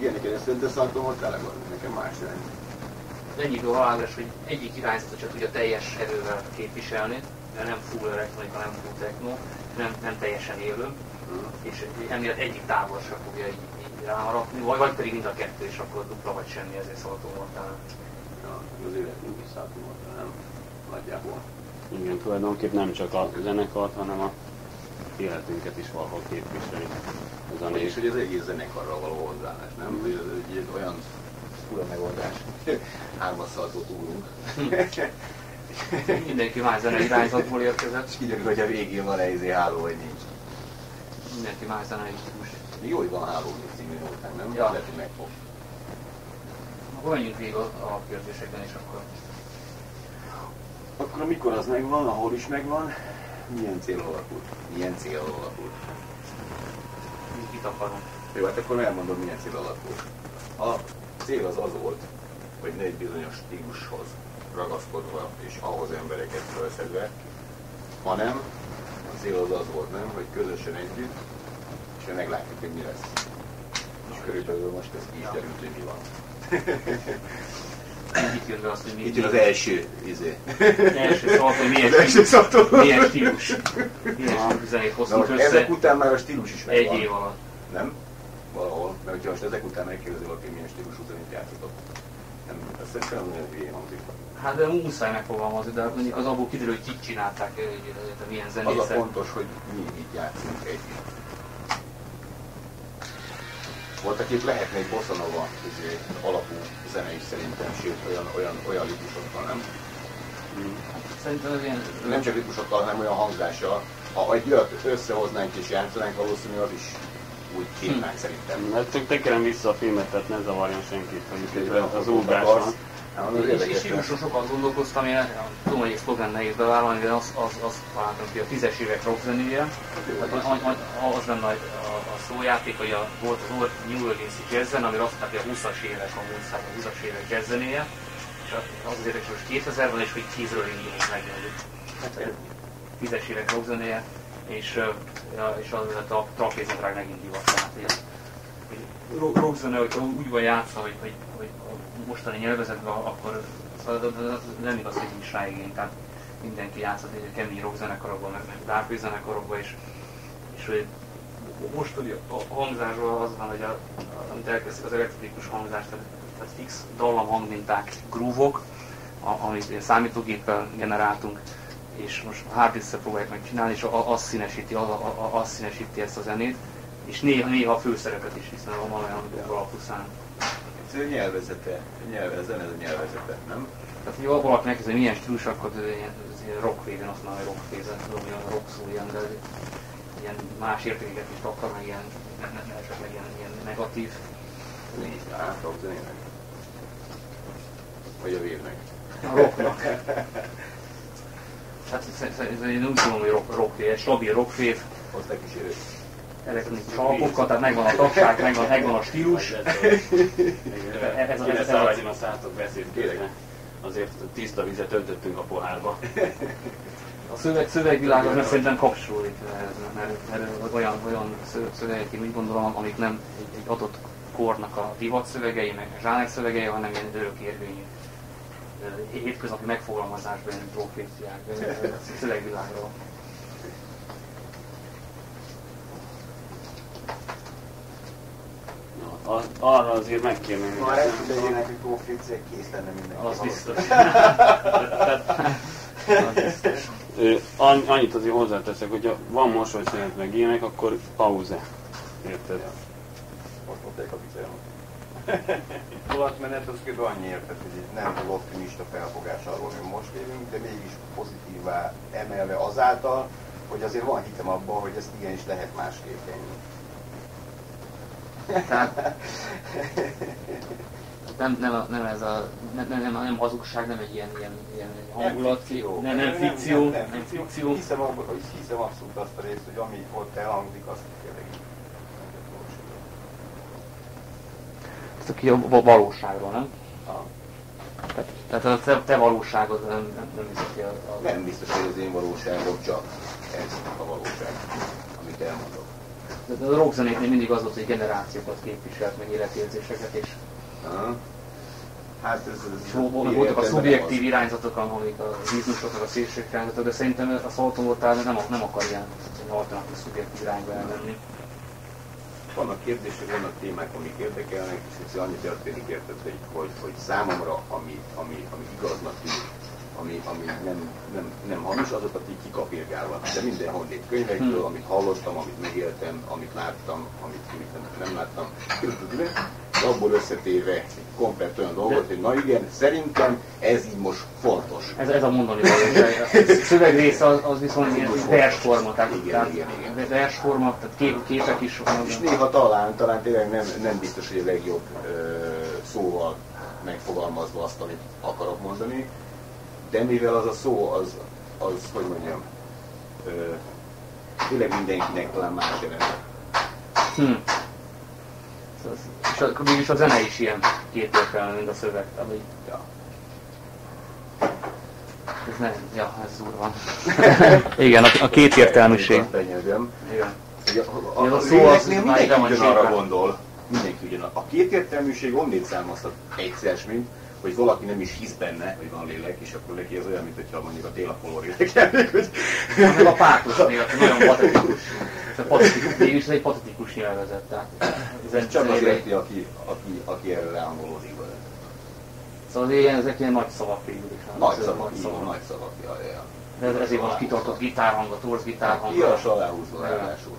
Igen, nekem ezt összeszartom, ott tele van, nekem más irány. Egyik dolog halálos, hogy egyik irányzatot csak tudja teljes erővel képviselni, mert nem full elektronika, nem full techno, nem, nem teljesen élő, és emiatt egyik tábor sem fogja így, így rámaradni, vagy, vagy pedig mind a kettő, és akkor dupla vagy semmi, ezért szólható voltál. Ja, az életünk is szartom, ott, nem? Nagyjából. Igen, tulajdonképpen nem csak a zenekart, hanem a életünket is valahol képviseli. Ez a És név. hogy az egész zenekarral való hozzáállás, nem? Hogy ez egy, egy olyan fura megoldás. Hármasszaltot úrunk. Mindenki más zenei irányzatból érkezett, És kiderül, hogy a végén van egy háló, vagy nincs. mindenki más zenei. Még jó, hogy van háló című nótánk, nem? Ja. Lehet, hogy megfog. Akkor menjünk végig a, a kérdésekben, és akkor Akkor amikor az megvan, ahol is megvan, milyen cél alakult? Milyen cél alakult? mit, mit akarunk. Jó, hát akkor elmondom, milyen cél alakult. A cél az az volt, hogy ne egy bizonyos stílushoz ragaszkodva és ahhoz embereket felszedve, hanem a cél az az volt, nem, hogy közösen együtt, és meglátjuk, hogy mi lesz. És körülbelül most ez ki is derült, hogy mi van. Itt jön be azt, hogy mi, Itt jön az első izé. első szóval, hogy milyen Az első milyen stílus, milyen stílus zenét hoztunk össze ezek után már a stílus is egy megvan. év alatt. Nem? Valahol. Mert hogyha most ezek után megkérdezi valaki, milyen stílusú zenét játszotok. Nem, ez szerintem nagyon hülyén hangzik. Hát de muszáj megfogalmazni, de mondjuk az abból kiderül, hogy kik csinálták, milyen Az a zenészek. fontos, hogy mi így játszunk együtt. Voltak itt lehetne egy bossa nova izé, alapú zene is szerintem, sőt olyan, olyan, olyan ritmusokkal, nem? Szerintem ez ilyen... Nem csak ritmusokkal, hanem olyan hangzással. Ha egy olyat összehoznánk és játszanánk, valószínű az is úgy képnánk szerintem. Hát csak tekerem vissza a filmet, tehát ne zavarjon senkit, hogy itt az Az ugrás van. Hát, az És, és stílusról sokat gondolkoztam, én tudom, hogy egy szlogen nehéz bevállalni, de azt az, az találtam ki a tízes évek rockzenéje. Hát, a- a- a- az lenne a, a, a szójáték, hogy a, volt az Old New Orleans-i jazzen, ami azt mondták, hogy a 20-as évek, a múlt század 20-as évek jazzzenéje. És az az érdekes, hogy 2000 van, és hogy kézről indulunk megnyomjuk. Hát, Tízes évek rockzenéje, és, és az a tra- trapézatrág megint divat. Tehát, rockzene, hogyha úgy van játszva, hogy, hogy, hogy a mostani nyelvezetben, akkor szóval az- az- az nem igaz, hogy nincs rá igény. Tehát mindenki játszott egy kemény rockzenekarokban, meg, meg dark zenekarokban, és, és hogy most ugye a hangzásról az van, hogy a, a, amit elkezdték az elektronikus hangzást, tehát, tehát fix dallam hangminták, groove-ok, a- amit számítógéppel generáltunk, és most harddisk próbálják megcsinálni, és a- az színesíti, az, a- a- az színesíti ezt a zenét, és néha, néha a főszerepet is, hiszen van olyan, hogy alapúszán. Ez a nyelvezete, nyelve, ez a nyelvezete, nem? Tehát, hogy valaki megkérdezi, milyen stílus, akkor ez ilyen, ez ilyen rock phase, én azt mondom, hogy rock phase, tudom, hogy a rock szó ilyen, de ilyen más értékeket is akar, meg ilyen, ne, ne, esetleg ilyen, ilyen negatív. Nézd, átlap zenének. Vagy a vérnek. A rocknak. Hát ez, ez, ez, én úgy tudom, hogy rock, rock phase, stabil rock phase, Hozták is érőt. Elektronikus alapokkal, tehát megvan a tagság, megvan, megvan a stílus. Ez, ez, ez, ez, szaladjon a szátok beszéd közben. Azért tiszta vizet öntöttünk a pohárba. A szöveg, szövegvilág az szerintem kapcsolódik ehhez, mert, mert olyan, olyan szö- szövegek, én úgy gondolom, amik nem egy, egy adott kornak a divat szövegei, meg a zsáner szövegei, hanem ilyen örök érvényű hétköznapi megfogalmazásban, proféciák, szövegvilágról. Na, az, arra azért megkérném. Ha elküldenének, hogy konflikciák kész lenne mindenki. Az biztos. Annyit azért hozzáteszek, hogyha van mosolyszünet meg ilyenek, akkor pauze. Érted? Most mondták a pizzerem. Tudatmenet az kb. annyi érted, hogy egy nem túl optimista felfogás arról, hogy most élünk, de mégis pozitívvá emelve azáltal, hogy azért van hitem abban, hogy ezt igenis lehet másképp tenni. Tehát nem, nem, nem ez a, nem, nem, nem, nem hazugság, nem egy ilyen, ilyen, ilyen hangulat, fikció. nem, nem fikció, nem, nem fikció. Hiszem, abban, hogy hiszem abszolút azt a részt, hogy ami ott elhangzik, azt tényleg. Ez aki a va- valóságról, nem? Ah. Tehát, tehát a te, te valóságod nem, nem, nem biztos, a, a, Nem biztos, hogy az én valóságom csak ez a valóság, amit elmondok. De a rockzenéknél mindig az volt, hogy generációkat képviselt, meg életérzéseket, és Aha. Hát ez, ez voltak a értelemben szubjektív irányzatok, amik a ritmusoknak a szélsőirányzatok, de szerintem a Szaltomortál nem, nem akar ilyen alternatív szubjektív irányba elmenni. Vannak kérdések, vannak témák, amik érdekelnek, és egyszer annyi történik érted, hogy, hogy, hogy számomra, ami, ami, ami igaznak tűnik, ami, ami nem, nem, nem hamis, azokat így kikapirgálva. De mindenhol itt könyvekből, Hmm. amit hallottam, amit megéltem, amit láttam, amit, amit nem, nem láttam, de abból összetéve egy komplet olyan dolgot, hogy na igen, szerintem ez így most fontos. Ez, ez a mondani való. A szövegrész az, az viszont ilyen versforma, tehát, Igen, tehát igen, igen. versforma, tehát kép, képek is vannak. És néha talán, talán tényleg nem, nem biztos, hogy a legjobb ö, szóval megfogalmazva azt, amit akarok mondani, de mivel az a szó, az, az hogy mondjam, ö, tényleg mindenkinek talán más jelent. Hm. És a, mégis a zene is ilyen kétértelmű, mint a szöveg. Hogy Ja. ez nem, ja, ez durva. Igen, a, a kétértelműség. Igen. hogy A, a, a a, szó az mindenki ugyanarra gondol. Mindenki ugyanarra. A kétértelműség onnét származhat egyszer, mint hogy valaki nem is hisz benne, hogy van lélek, és akkor neki ez olyan, mint hogyha mondjuk a télapoló énekelnék, hogy Meg a pátos miatt nagyon patetikus. Mégis ez egy patetikus nyelvezet. Tehát ez ez csak az érti, aki, aki, aki erre ráhangolódik vele. Szóval ilyen, ezek ilyen nagy szavak végül is. Nagy szavak, így van, nagy szavak, jaj, jaj. De ez- ezért van kitartott gitárhang, a torz gitárhang. Íras aláhúzva ráadásul.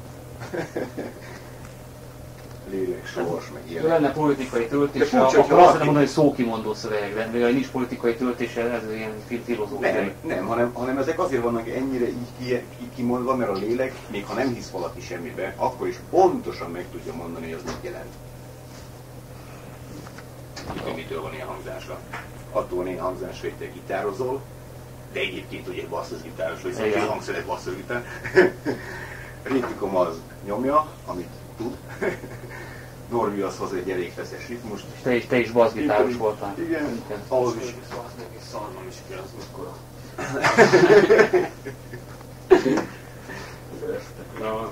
Lélek, sors, meg ilyenek. lenne politikai töltése, akkor azt mondani, hogy szókimondó szövegekben, de nincs politikai töltése, ez ilyen fil- filozófiai. Nem, nem hanem, hanem ezek azért vannak ennyire így ki, kimondva, mert a lélek, még ha nem hisz valaki semmibe, akkor is pontosan meg tudja mondani, hogy az mit jelent. Hogy mitől van ilyen hangzása. Attól néha hangzás, hogy te gitározol, de egyébként ugye basszusgitáros, vagy szóval Igen. hangszerek basszusgitár. Ritmikum az nyomja, amit tud. Norvi az hoz egy elég feszes ritmust. És te is, te is bassgitáros Igen, voltál. Igen, ahhoz is. Szarvam is kell, az mekkora. Na,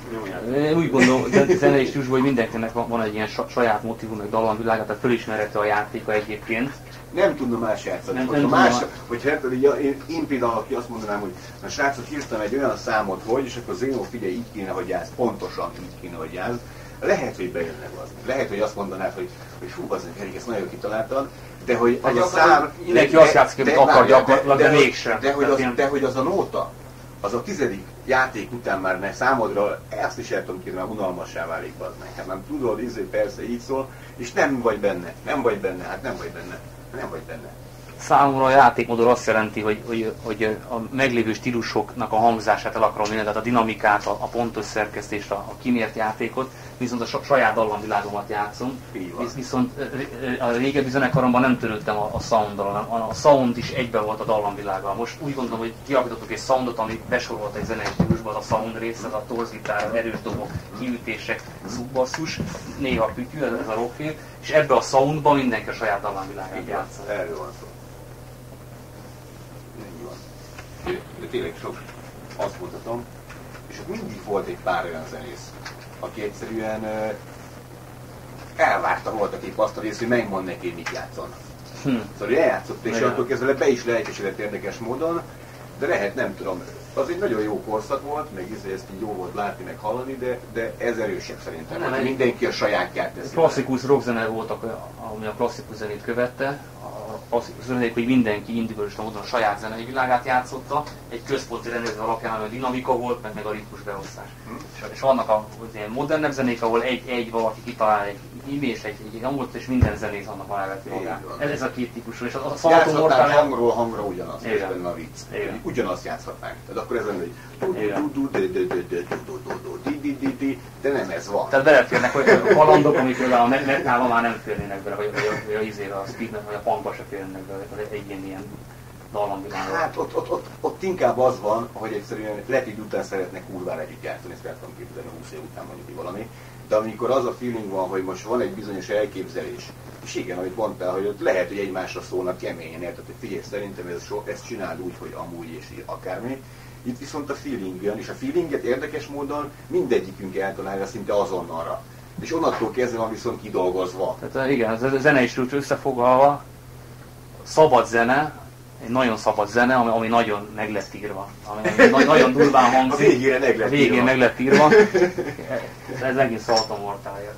úgy gondolom, de zenei stílusban, hogy mindenkinek van, egy ilyen sa- saját motivum, meg dallamvilága, tehát fölismerhető a játéka egyébként. nem tudna más játszani. Nem- Nem, hogyha tudna más, hogy érted, így, én, én például, aki azt mondanám, hogy na srácok, írtam egy olyan számot, hogy, és akkor Zénó figyelj, így kéne, hogy játsz, pontosan így kéne, hogy játsz. Lehet, hogy bejönne az. Lehet, hogy azt mondanád, hogy, hogy hú, az Erik, ezt nagyon kitaláltad, de hogy az Hát a szám... mindenki de- azt játszik, amit de- akar gyakorlatilag, de hogy- mégsem. De hogy, az, de hogy az a nóta, az a tizedik játék után már ne számodra, ezt is el tudom kérni, már unalmassá válik az meg. Hát nem tudod, izé, persze így szól, és nem vagy benne, nem vagy benne, hát nem vagy benne, nem vagy benne. Számomra a játékmódor azt jelenti, hogy, hogy, hogy a meglévő stílusoknak a hangzását el akarom élni, tehát a dinamikát, a, a pontos szerkesztést, a, a kimért játékot, viszont a sa- saját dallamvilágomat játszom. Visz, viszont a régebbi zenekaromban nem törődtem a, a sounddal, hanem a, sound is egybe volt a dallamvilággal. Most úgy gondolom, hogy kialakítottuk egy soundot, ami besorolt egy zenei stílusba, az a sound része, az a torzgitár, erős dobok, kiütések, szubbasszus, néha pütyű, ez a rockfél, és ebbe a soundban mindenki a saját dallamvilágát játszik. erről van szó. Tényleg sok, azt mondhatom, és ott mindig volt egy pár olyan zenész, aki egyszerűen elvárta voltak épp azt a részt, hogy megmond neki, hogy mit játszon. Hm. Szóval eljátszott, és attól kezdve be is lelkesedett érdekes módon, de lehet, nem tudom, az egy nagyon jó korszak volt, meg izé, ezt így jó volt látni, meg hallani, de, de ez erősebb szerintem. Nem, egy- mindenki a sajátját teszi. Klasszikus rockzene voltak, ami a klasszikus zenét követte. A klasszikus zenék, hogy mindenki individualista módon a saját zenei világát játszotta, egy központi rendező alapján, a dinamika volt, meg, meg a ritmus beosztás. Hm? És, és vannak a az ilyen modernebb zenék, ahol egy, egy valaki kitalál egy imés, egy, egy, hangot, és minden zenész annak van elvető magát. Ez, ez a két típusú. És a, a Szalaton Játszhatnánk Mortál hangról hangra ugyanazt, ez Igen. benne a vicc. Ugyanazt játszhatnánk. Tehát akkor ez lenne, hogy di- di- di- de nem ez van. Tehát beleférnek olyan halandok, amik például a me- metálban már nem férnének bele, vagy, vagy, a, vagy a, izére, a speednek, vagy a punkba se férnének bele, vagy egy ilyen, ilyen dallamvilágban. Hát ott, ott, ott, ott, inkább az van, hogy egyszerűen letid után szeretnek kurvára együtt játszani, ezt el tudom képzelni 20 év után mondjuk valami. De amikor az a feeling van, hogy most van egy bizonyos elképzelés, és igen, amit mondtál, hogy ott lehet, hogy egymásra szólnak keményen, érted, hogy figyelj, szerintem ez so, ezt csináld úgy, hogy amúgy és akármi, Itt viszont a feeling jön, és a feelinget érdekes módon mindegyikünk eltalálja szinte azonnalra. És onnantól kezdve van viszont kidolgozva. Tehát igen, a zene is összefoglalva, szabad zene, egy nagyon szabad zene, ami, ami nagyon meg lett írva. Ami, ami nagyon durván hangzik. A végére meg lett a végén írva. meg lett írva. Ez, ez egész szaltomortája.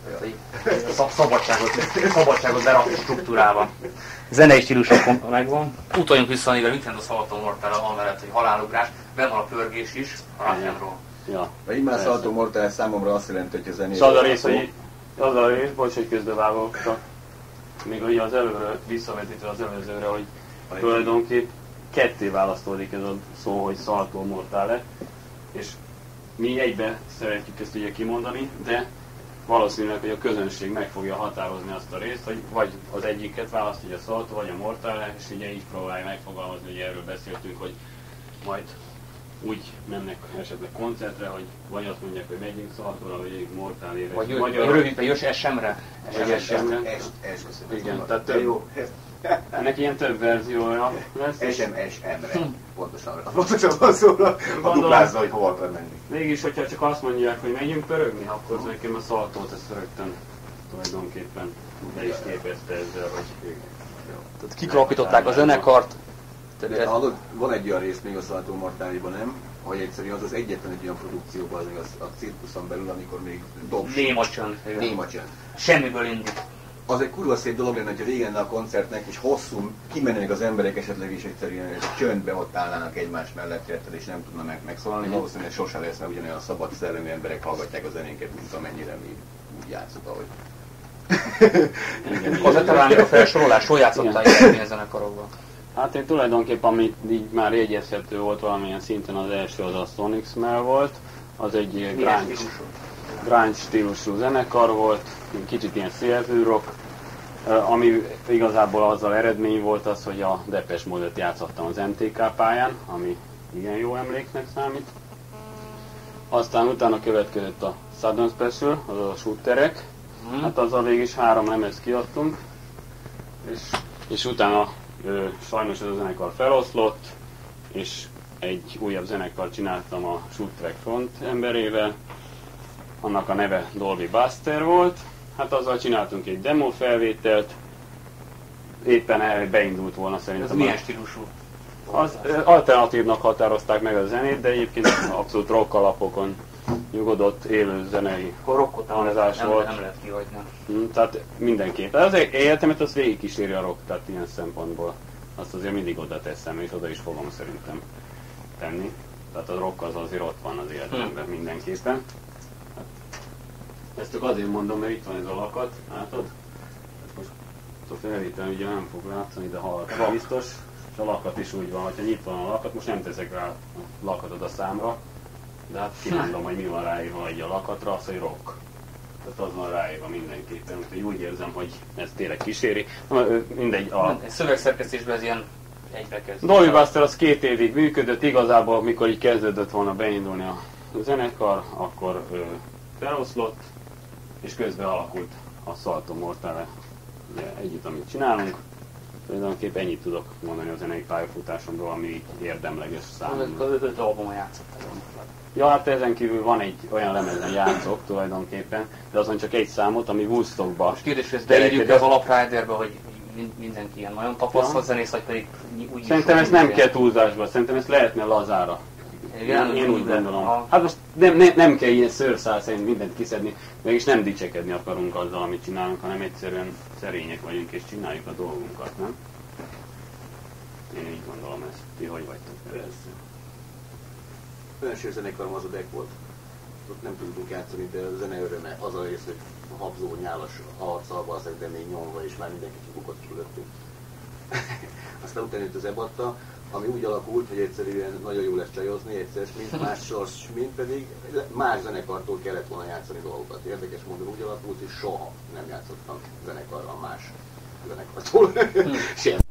Szabadságot, szabadságot berakni struktúrába. Zenei stílusok megvan. Utaljunk vissza, mivel mit jelent a szaltomortára, amellett, hogy halálugrás. Benne van a pörgés is, a rock and roll. Ja. A. Salto Mortal számomra azt jelenti, hogy a zenére... És az a rész, hogy az a rész, bocs, hogy közbevágok, csak még ugye az előre visszavetítve az előzőre, hogy tulajdonképp ketté választódik ez a szó, hogy szaltó mortále, és mi egybe szeretjük ezt ugye kimondani, de valószínűleg, hogy a közönség meg fogja határozni azt a részt, hogy vagy az egyiket választja, hogy a szaltó, vagy a mortále, és ugye így próbálja megfogalmazni, hogy erről beszéltünk, hogy majd úgy mennek esetleg koncertre, hogy vagy azt mondják, hogy megyünk szaltóra, vagy megyünk. Vagy Magyarul- rövid, vagy jössz SM-re. Vagy SM-re. Es, es, köszönöm. Igen, tehát jó. Ennek ilyen több verziója lesz, és SMS-M-re. Pontosan, pontosan van szóra. A Gondolom. duplázza, hogy hova akar menni. mégis, hogyha csak azt mondják, hogy menjünk pörögni, akkor nekem a szaltót ezt rögtön tulajdonképpen le is képezte ezzel, hogy Tehát kiklapították a zenekart. De hallod, van egy olyan rész még a Salto Mortáliban, nem? Hogy egyszerűen az az egyetlen egy olyan produkcióban, az az, a cirkuszon belül, amikor még dob. Néma csönd. igen. Néma csönd. Semmiből indul. Az egy kurva szép dolog lenne, hogyha vége lenne a koncertnek, és hosszú, kimennének az emberek esetleg is egyszerűen és csöndbe ott állnának egymás mellett, érted, és nem tudna meg megszólalni. Valószínűleg sose lesz, mert ugyanolyan szabad szellemű emberek hallgatják a zenénket, mint amennyire mi úgy játszunk, ahogy. Az talán a felsorolás, hol játszottál ilyen a zenekarokban? Hát én tulajdonképpen, amit így már jegyezhető volt valamilyen szinten, az első az a Sonic Smell volt, az egy grunge, stílusú? grunge stílusú zenekar volt, kicsit ilyen szélfű rock, ami igazából azzal eredmény volt az, hogy a Depes Módot játszottam az MTK pályán, ami igen jó emléknek számít. Aztán utána következett a Southern Special, az a shooterek, Hm? Hát azzal végig is három lemez kiadtunk, és, és utána sajnos ez a zenekar feloszlott, és egy újabb zenekar csináltam a Shoot front emberével, annak a neve Dolby Buster volt, hát azzal csináltunk egy demo felvételt, éppen erre beindult volna Ez szerintem. milyen a- stílusú? az ö, alternatívnak határozták meg a zenét, de egyébként abszolút rock alapokon nyugodott, élő zenei Akkor rockot nem, volt. nem lehet kihagyni. Mm, Tehát mindenképp. Az életemet az végig kíséri a rock, tehát ilyen szempontból. Azt azért mindig oda teszem, és oda is fogom szerintem tenni. Tehát a rock az azért ott van az életemben mindenképpen. Hát, ezt csak azért mondom, mert itt van ez a lakat, látod? Hát most a felvétel ugye nem fog látszani, de hallható biztos. És a lakat is úgy van, hogyha nyitva van a lakat, most nem teszek rá a lakatot a számra, de hát kimondom, hogy mi van ráírva egy a lakatra, az, hogy rock. Tehát az van ráírva mindenképpen, úgyhogy úgy érzem, hogy ez tényleg kíséri. Na, Mindegy, a szövegszerkesztésben ez ilyen egybe kezd. Dolby Buster az két évig működött, igazából mikor így kezdődött volna beindulni a zenekar, akkor ö, feloszlott, és közben alakult a Salto Mortale együtt, amit csinálunk. Tulajdonképpen ennyit tudok mondani a zenei pályafutásomról, ami érdemleges számomra. Az öt albumon játszottál. Ja, hát ezen kívül van egy olyan lemezen játszok tulajdonképpen, de azon csak egy számot, ami Woodstockba Most kérdés, hogy ezt beírjuk az alapriderbe, hogy min- mindenki ilyen nagyon tapasztalt Ja. zenész, vagy pedig úgy Szerintem ezt nem kell túlzásba, szerintem ezt lehetne lazára. Igen, én, én úgy gondolom. aha. Hát most nem, nem, nem kell ilyen szőrszál szerint mindent kiszedni, mégis nem dicsekedni akarunk azzal, amit csinálunk, hanem egyszerűen szerények vagyunk és csináljuk a dolgunkat, nem? Én így gondolom ezt. Ti hogy vagytok? Persze. Első zenekarom az a deck volt. Ott nem tudtunk játszani, de a zene öröme az a rész, hogy a habzó nyálas harcalba, az de még nyomva, és már mindenki kibukott körülöttünk. Aztán utána jött az ebatta, ami úgy alakult, hogy egyszerűen nagyon jó lesz csajozni, egyszer mint mással, mint pedig más zenekartól kellett volna játszani dolgokat. Érdekes módon úgy alakult, hogy soha nem játszottam zenekarral más zenekartól. Sem.